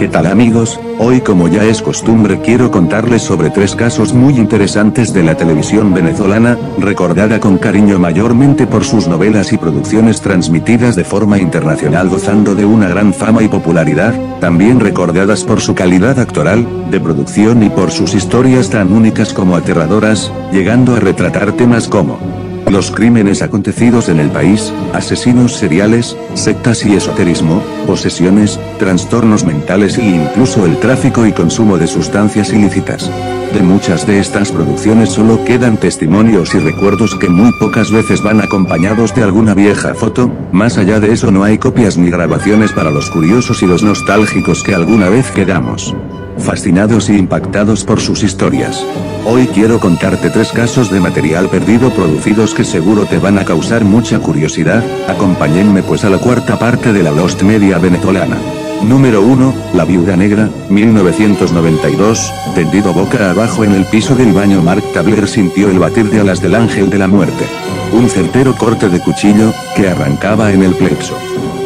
¿Qué tal amigos? Hoy como ya es costumbre quiero contarles sobre tres casos muy interesantes de la televisión venezolana, recordada con cariño mayormente por sus novelas y producciones transmitidas de forma internacional gozando de una gran fama y popularidad, también recordadas por su calidad actoral, de producción y por sus historias tan únicas como aterradoras, llegando a retratar temas como los crímenes acontecidos en el país, asesinos seriales, sectas y esoterismo, posesiones, trastornos mentales e incluso el tráfico y consumo de sustancias ilícitas. De muchas de estas producciones solo quedan testimonios y recuerdos que muy pocas veces van acompañados de alguna vieja foto, más allá de eso no hay copias ni grabaciones para los curiosos y los nostálgicos que alguna vez quedamos fascinados e impactados por sus historias. Hoy quiero contarte tres casos de material perdido producidos que seguro te van a causar mucha curiosidad, acompáñenme pues a la cuarta parte de la Lost Media venezolana. Número 1, La Viuda Negra, 1992, tendido boca abajo en el piso del baño Mark Tabler sintió el batir de alas del ángel de la muerte. Un certero corte de cuchillo, que arrancaba en el plexo.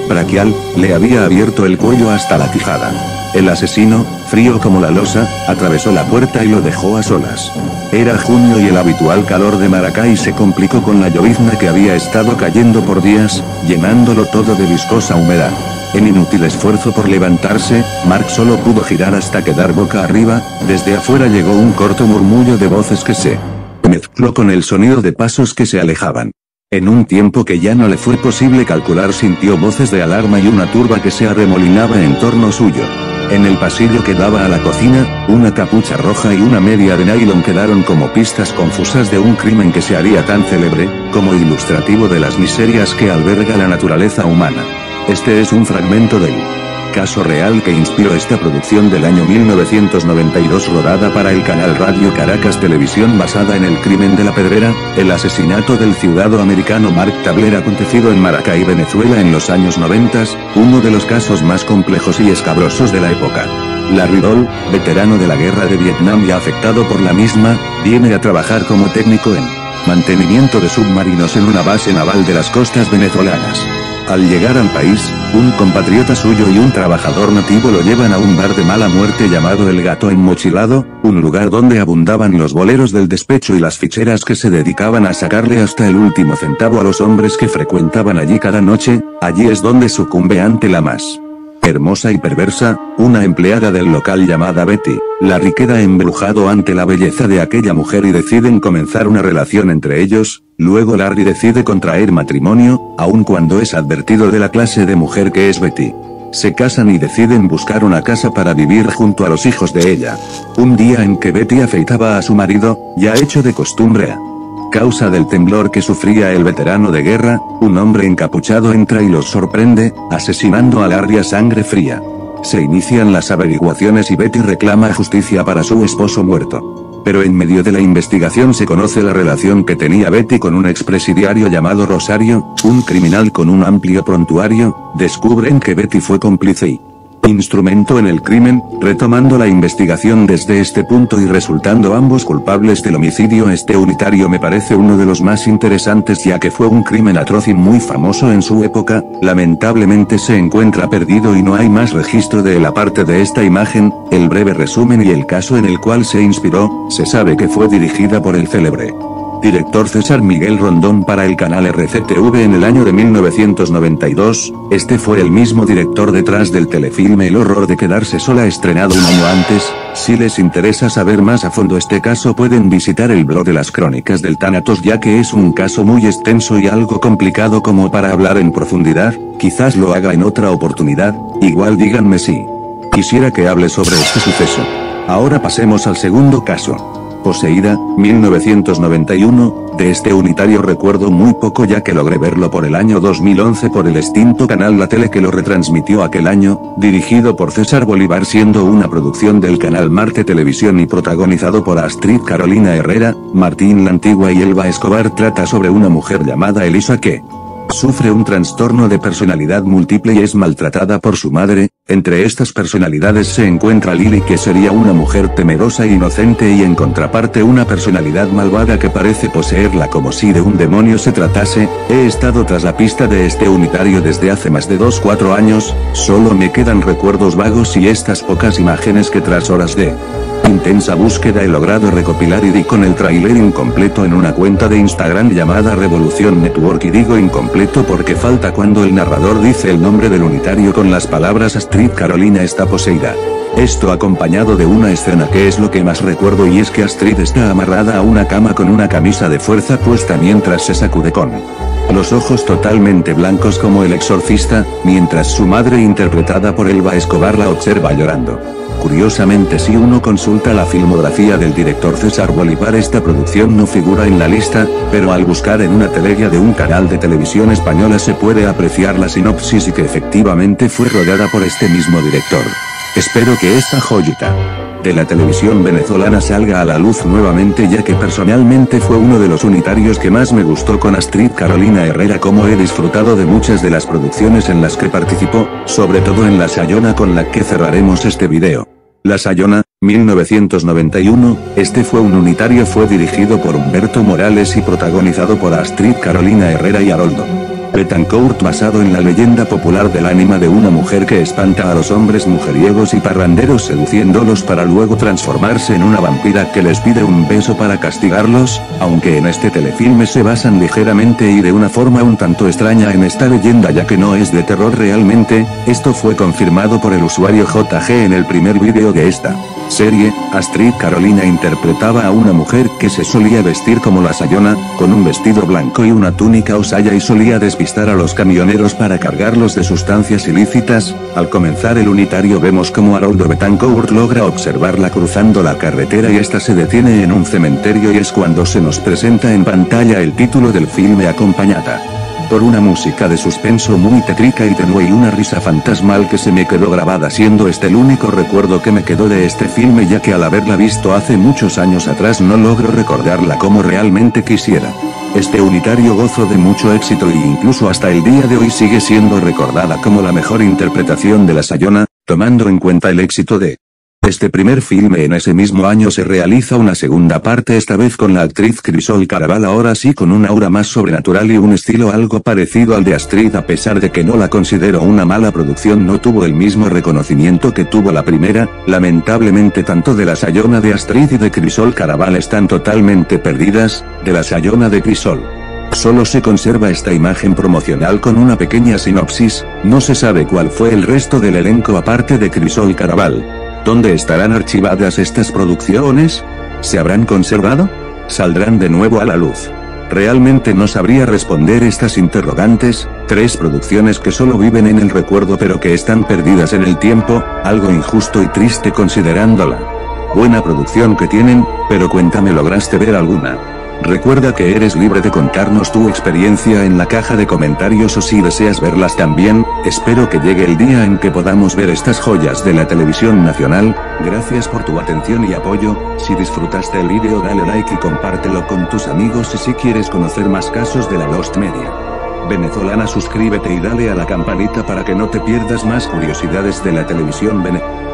Braquial, le había abierto el cuello hasta la quijada. El asesino, frío como la losa, atravesó la puerta y lo dejó a solas. Era junio y el habitual calor de Maracay se complicó con la llovizna que había estado cayendo por días, llenándolo todo de viscosa humedad. En inútil esfuerzo por levantarse, Mark solo pudo girar hasta quedar boca arriba, desde afuera llegó un corto murmullo de voces que se mezcló con el sonido de pasos que se alejaban. En un tiempo que ya no le fue posible calcular sintió voces de alarma y una turba que se arremolinaba en torno suyo. En el pasillo que daba a la cocina, una capucha roja y una media de nylon quedaron como pistas confusas de un crimen que se haría tan célebre, como ilustrativo de las miserias que alberga la naturaleza humana. Este es un fragmento del caso real que inspiró esta producción del año 1992 rodada para el canal Radio Caracas Televisión basada en el crimen de la Pedrera, el asesinato del ciudadano americano Mark Tabler acontecido en Maracay, Venezuela en los años 90, uno de los casos más complejos y escabrosos de la época. Larry Doll, veterano de la guerra de Vietnam y afectado por la misma, viene a trabajar como técnico en mantenimiento de submarinos en una base naval de las costas venezolanas. Al llegar al país, un compatriota suyo y un trabajador nativo lo llevan a un bar de mala muerte llamado El Gato Enmochilado, un lugar donde abundaban los boleros del despecho y las ficheras que se dedicaban a sacarle hasta el último centavo a los hombres que frecuentaban allí cada noche, allí es donde sucumbe ante la más hermosa y perversa, una empleada del local llamada Betty. Larry queda embrujado ante la belleza de aquella mujer y deciden comenzar una relación entre ellos, luego Larry decide contraer matrimonio, aun cuando es advertido de la clase de mujer que es Betty. Se casan y deciden buscar una casa para vivir junto a los hijos de ella. Un día en que Betty afeitaba a su marido, ya hecho de costumbre causa del temblor que sufría el veterano de guerra, un hombre encapuchado entra y los sorprende, asesinando a Larry a sangre fría. Se inician las averiguaciones y Betty reclama justicia para su esposo muerto. Pero en medio de la investigación se conoce la relación que tenía Betty con un expresidiario llamado Rosario, un criminal con un amplio prontuario, descubren que Betty fue cómplice y instrumento en el crimen, retomando la investigación desde este punto y resultando ambos culpables del homicidio. Este unitario me parece uno de los más interesantes ya que fue un crimen atroz y muy famoso en su época, lamentablemente se encuentra perdido y no hay más registro de él aparte de esta imagen, el breve resumen y el caso en el cual se inspiró, se sabe que fue dirigida por el célebre director César Miguel Rondón para el canal RCTV en el año de 1992, este fue el mismo director detrás del telefilme El horror de quedarse sola estrenado un año antes, si les interesa saber más a fondo este caso pueden visitar el blog de las crónicas del Thanatos ya que es un caso muy extenso y algo complicado como para hablar en profundidad, quizás lo haga en otra oportunidad, igual díganme si quisiera que hable sobre este suceso. Ahora pasemos al segundo caso. Poseída, 1991, de este unitario recuerdo muy poco ya que logré verlo por el año 2011 por el extinto canal La Tele que lo retransmitió aquel año, dirigido por César Bolívar siendo una producción del canal Marte Televisión y protagonizado por Astrid Carolina Herrera, Martín La Antigua y Elba Escobar. Trata sobre una mujer llamada Elisa que Sufre un trastorno de personalidad múltiple y es maltratada por su madre, entre estas personalidades se encuentra Lily que sería una mujer temerosa e inocente y en contraparte una personalidad malvada que parece poseerla como si de un demonio se tratase, he estado tras la pista de este unitario desde hace más de 2-4 años, solo me quedan recuerdos vagos y estas pocas imágenes que tras horas de intensa búsqueda he logrado recopilar y di con el trailer incompleto en una cuenta de Instagram llamada Revolución Network y digo incompleto porque falta cuando el narrador dice el nombre del unitario con las palabras Astrid Carolina está poseída. Esto acompañado de una escena que es lo que más recuerdo y es que Astrid está amarrada a una cama con una camisa de fuerza puesta mientras se sacude con los ojos totalmente blancos como el exorcista, mientras su madre interpretada por Elba Escobar la observa llorando. Curiosamente si uno consulta la filmografía del director César Bolívar esta producción no figura en la lista, pero al buscar en una teleguía de un canal de televisión española se puede apreciar la sinopsis y que efectivamente fue rodada por este mismo director. Espero que esta joyita de la televisión venezolana salga a la luz nuevamente ya que personalmente fue uno de los unitarios que más me gustó con Astrid Carolina Herrera como he disfrutado de muchas de las producciones en las que participó, sobre todo en La Sayona con la que cerraremos este video. La Sayona, 1991, este fue un unitario fue dirigido por Humberto Morales y protagonizado por Astrid Carolina Herrera y Haroldo. Betancourt basado en la leyenda popular del ánima de una mujer que espanta a los hombres mujeriegos y parranderos seduciéndolos para luego transformarse en una vampira que les pide un beso para castigarlos, aunque en este telefilme se basan ligeramente y de una forma un tanto extraña en esta leyenda ya que no es de terror realmente, esto fue confirmado por el usuario JG en el primer vídeo de esta serie, Astrid Carolina interpretaba a una mujer que se solía vestir como la Sayona, con un vestido blanco y una túnica osaya y solía despistar a los camioneros para cargarlos de sustancias ilícitas, al comenzar el unitario vemos como Haroldo Betancourt logra observarla cruzando la carretera y esta se detiene en un cementerio y es cuando se nos presenta en pantalla el título del filme acompañada por una música de suspenso muy tétrica y tenue y una risa fantasmal que se me quedó grabada siendo este el único recuerdo que me quedó de este filme ya que al haberla visto hace muchos años atrás no logro recordarla como realmente quisiera. Este unitario gozo de mucho éxito e incluso hasta el día de hoy sigue siendo recordada como la mejor interpretación de la Sayona, tomando en cuenta el éxito de este primer filme en ese mismo año se realiza una segunda parte esta vez con la actriz Crisol Caraval ahora sí con un aura más sobrenatural y un estilo algo parecido al de Astrid a pesar de que no la considero una mala producción no tuvo el mismo reconocimiento que tuvo la primera, lamentablemente tanto de la Sayona de Astrid y de Crisol Caraval están totalmente perdidas, de la Sayona de Crisol. Solo se conserva esta imagen promocional con una pequeña sinopsis, no se sabe cuál fue el resto del elenco aparte de Crisol Caraval. ¿Dónde estarán archivadas estas producciones? ¿Se habrán conservado? ¿Saldrán de nuevo a la luz? Realmente no sabría responder estas interrogantes, tres producciones que solo viven en el recuerdo pero que están perdidas en el tiempo, algo injusto y triste considerándola. Buena producción que tienen, pero cuéntame lograste ver alguna. Recuerda que eres libre de contarnos tu experiencia en la caja de comentarios o si deseas verlas también, espero que llegue el día en que podamos ver estas joyas de la televisión nacional, gracias por tu atención y apoyo, si disfrutaste el vídeo dale like y compártelo con tus amigos y si quieres conocer más casos de la Lost Media. Venezolana suscríbete y dale a la campanita para que no te pierdas más curiosidades de la televisión venezolana.